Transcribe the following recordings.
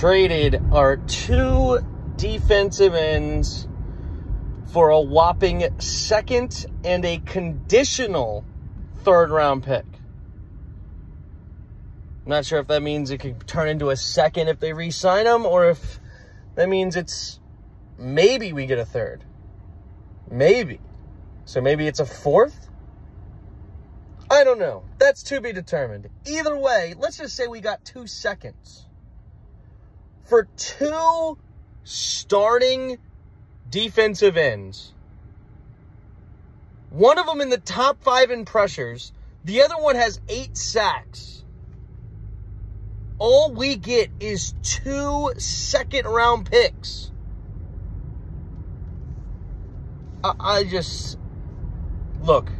traded our two defensive ends for a whopping second and a conditional third round pick. I'm not sure if that means it could turn into a second if they re sign him or if that means it's maybe we get a third. Maybe. So maybe it's a fourth? I don't know. That's to be determined. Either way, let's just say we got two seconds. For two starting defensive ends, one of them in the top five in pressures, the other one has eight sacks. All we get is two second round picks. I, I just, look,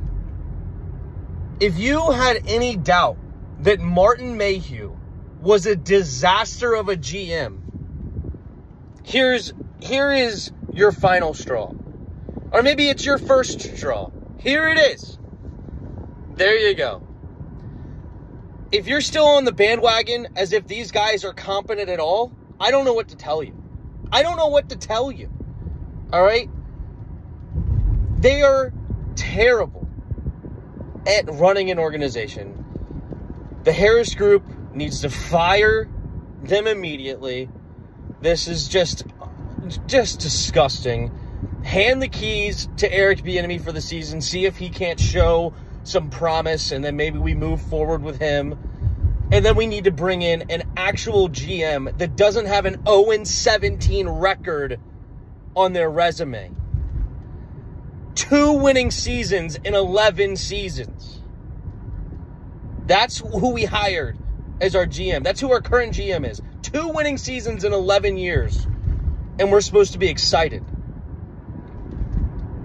if you had any doubt that Martin Mayhew was a disaster of a GM, here's here is your final straw. Or maybe it's your first straw. Here it is. There you go. If you're still on the bandwagon as if these guys are competent at all, I don't know what to tell you. I don't know what to tell you. All right? They are terrible at running an organization. The Harris Group needs to fire them immediately. This is just just disgusting. Hand the keys to Eric Bieniemy for the season. See if he can't show some promise, and then maybe we move forward with him. And then we need to bring in an actual GM that doesn't have an 0 17 record on their resume two winning seasons in 11 seasons. That's who we hired as our GM. That's who our current GM is. Two winning seasons in 11 years. And we're supposed to be excited.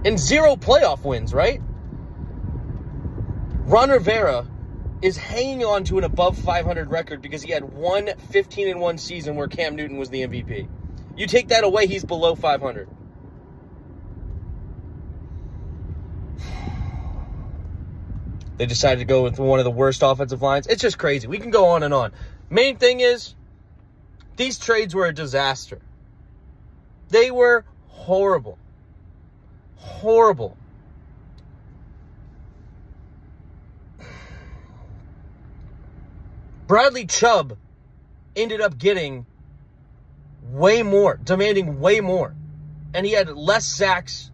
And zero playoff wins, right? Ron Rivera is hanging on to an above 500 record because he had one 15 and 1 season where Cam Newton was the MVP. You take that away, he's below 500. They decided to go with one of the worst offensive lines. It's just crazy. We can go on and on. Main thing is, these trades were a disaster. They were horrible. Horrible. Bradley Chubb ended up getting way more, demanding way more. And he had less sacks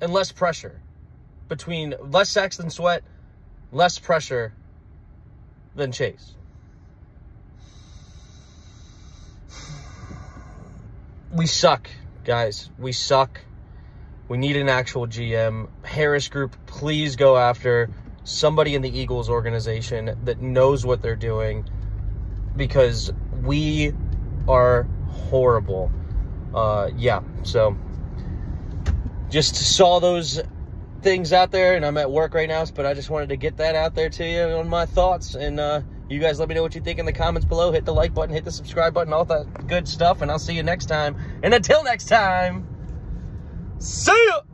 and less pressure between less sacks than Sweat, less pressure than Chase. We suck, guys. We suck. We need an actual GM. Harris Group, please go after somebody in the Eagles organization that knows what they're doing because we are horrible. Uh, yeah, so just saw those things out there, and I'm at work right now, but I just wanted to get that out there to you on my thoughts. And uh, you guys let me know what you think in the comments below. Hit the like button, hit the subscribe button, all that good stuff, and I'll see you next time. And until next time, see ya!